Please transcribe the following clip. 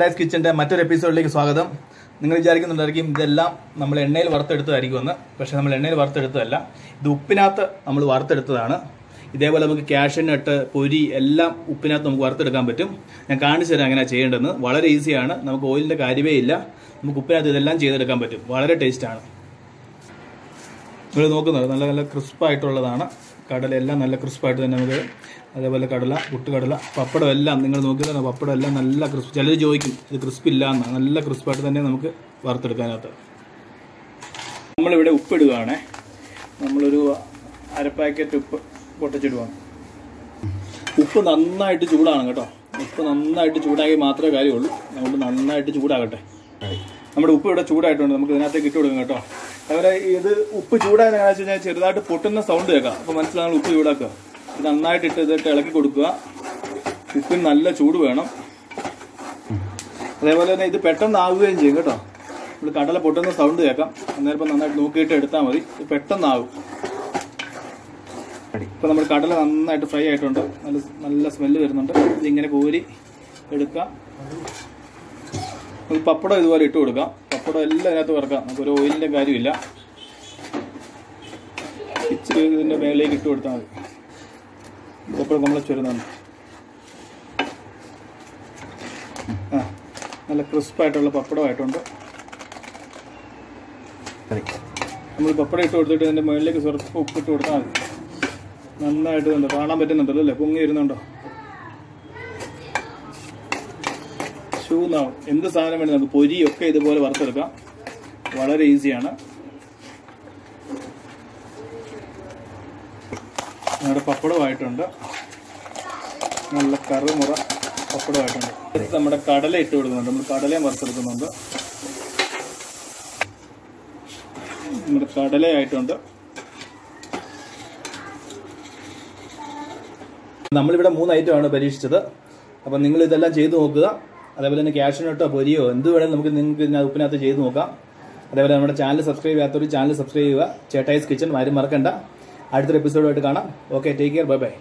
Paradise കിച്ചന്റെ മറ്റൊരു എപ്പിസോഡിലേക്ക് സ്വാഗതം. നിങ്ങൾ വിചാരിക്കുന്നുണ്ടായിരിക്കും ഇതെല്ലാം നമ്മൾ എണ്ണയിൽ വറുത്തെടുത്തതായിരിക്കുമെന്ന്. പക്ഷേ നമ്മൾ എണ്ണയിൽ വറുത്തെടുത്തതല്ല. ഇത് ഉപ്പിനകത്ത് നമ്മൾ വറുത്തെടുത്തതാണ്. ഇതേപോലെ നമുക്ക് ക്യാഷ്യനട്ട് പൊരി എല്ലാം ഉപ്പിനകത്ത് നമുക്ക് വറുത്തെടുക്കാൻ പറ്റും. ഞാൻ കാണിച്ചു തരാം അങ്ങനെ ചെയ്യേണ്ടതെന്ന്. വളരെ ഈസിയാണ്. നമുക്ക് ഓയിലിന്റെ കാര്യമേ ഇല്ല. നമുക്ക് ഉപ്പിനകത്ത് ഇതെല്ലാം ചെയ്തെടുക്കാൻ പറ്റും. വളരെ ടേസ്റ്റാണ് നിങ്ങൾ നോക്കുന്നത് നല്ല നല്ല ക്രിസ്പായിട്ടുള്ളതാണ് കടല എല്ലാം നല്ല ക്രിസ്പായിട്ട് തന്നെ നമുക്ക് അതേപോലെ കടല പുട്ടുകടല പപ്പടം എല്ലാം നിങ്ങൾ നോക്കിയാൽ പപ്പടം എല്ലാം നല്ല ക്രിസ്പ് ചിലർ ചോദിക്കും ഇത് ക്രിസ്പ് ഇല്ല എന്ന് നല്ല ക്രിസ്പായിട്ട് തന്നെ നമുക്ക് വറുത്തെടുക്കാനകത്ത്. നമ്മളിവിടെ ഉപ്പിടുകയാണേ. നമ്മളൊരു അര പാക്കറ്റ് ഉപ്പ് പൊട്ടിച്ചിടുവാണ് ഉപ്പ് നന്നായിട്ട് ചൂടാണ് കേട്ടോ. ഉപ്പ് നന്നായിട്ട് ചൂടാക്കി മാത്രമേ കാര്യമുള്ളൂ. നമ്മൾ നന്നായിട്ട് ചൂടാകട്ടെ. നമ്മുടെ ഉപ്പ് ഇവിടെ ചൂടായിട്ടുണ്ട്. നമുക്ക് ഇതിനകത്തേക്ക് ഇട്ട് കൊടുക്കാം കേട്ടോ. അതുപോലെ ഇത് ഉപ്പ് ചൂടായത് എങ്ങനെയാണെന്ന് വെച്ച് കഴിഞ്ഞാൽ ചെറുതായിട്ട് പൊട്ടുന്ന സൗണ്ട് കേൾക്കാം. അപ്പോൾ മനസ്സിലാണ് ഉപ്പ് ചൂടാക്കുക. ഇത് നന്നായിട്ട് ഇട്ട് ഇതിട്ട് ഇളക്കി കൊടുക്കുക. ഉപ്പിന് നല്ല ചൂട് വേണം. അതേപോലെ തന്നെ ഇത് പെട്ടെന്ന് ആവുകയും ചെയ്യും കേട്ടോ. നമ്മൾ കടല പൊട്ടുന്ന സൗണ്ട് കേൾക്കാം. അന്നേരം ഇപ്പം നന്നായിട്ട് നോക്കിയിട്ട് എടുത്താൽ മതി. ഇത് പെട്ടെന്നാവും ഇപ്പം നമ്മൾ കടല നന്നായിട്ട് ഫ്രൈ ആയിട്ടുണ്ട്. നല്ല നല്ല സ്മെല്ല് വരുന്നുണ്ട്. ഇതിങ്ങനെ കോരി എടുക്കാം. നമുക്ക് പപ്പടം ഇതുപോലെ ഇട്ട് കൊടുക്കാം. പപ്പടം എല്ലാം അതിനകത്ത് വറക്കാം. നമുക്ക് ഒരു ഓയിലിന്റെ കാര്യമില്ല. ഇച്ചിരി ഇതിന്റെ മേലേക്ക് ഇട്ട് കൊടുത്താൽ മതി. പപ്പടം നമ്മളെ ചുരുന്നുണ്ട് ആ നല്ല ക്രിസ്പായിട്ടുള്ള പപ്പടമായിട്ടുണ്ട്. നമ്മൾ പപ്പടം ഇട്ട് കൊടുത്തിട്ട് ഇതിന്റെ മുകളിലേക്ക് സ്വറപ്പ് ഉപ്പിട്ട് കൊടുത്താൽ മതി. നന്നായിട്ട് കാണാൻ പറ്റുന്നുണ്ടല്ലോ അല്ലേ? പൊങ്ങി വരുന്നുണ്ടോ? ഷൂന്നാവും എന്ത് സാധനം വേണ്ടി നമുക്ക് പൊരിയൊക്കെ ഇതുപോലെ വറുത്തെടുക്കാം. വളരെ ഈസിയാണ്. നമ്മുടെ പപ്പടമായിട്ടുണ്ട് നല്ല കറുമുറ പപ്പടമായിട്ടുണ്ട് നമ്മുടെ കടല ഇട്ട് കൊടുക്കുന്നുണ്ട്. നമ്മൾ കടലയും വറുത്തെടുക്കുന്നുണ്ട്. നമ്മുടെ കടലയായിട്ടുണ്ട്. നമ്മളിവിടെ മൂന്ന് ഐറ്റമാണ് പരീക്ഷിച്ചത്. അപ്പം നിങ്ങൾ ഇതെല്ലാം ചെയ്തു നോക്കുക. അതേപോലെ തന്നെ ക്യാഷിനോട്ടോ പൊരിയോ എന്ത് വേണേലും നമുക്ക് നിങ്ങൾക്ക് ഇതിനകത്ത് ഉപ്പിനകത്ത് ചെയ്ത് നോക്കാം. അതേപോലെ നമ്മുടെ ചാനൽ സബ്സ്ക്രൈബ് ചെയ്യാത്തവർ ചാനൽ സബ്സ്ക്രൈബ് ചെയ്യുക. ചേട്ടായിസ് കിച്ചൺ ആരും മറക്കണ്ട. അടുത്തൊരു എപ്പിസോഡുമായിട്ട് കാണാം. Okay take care bye bye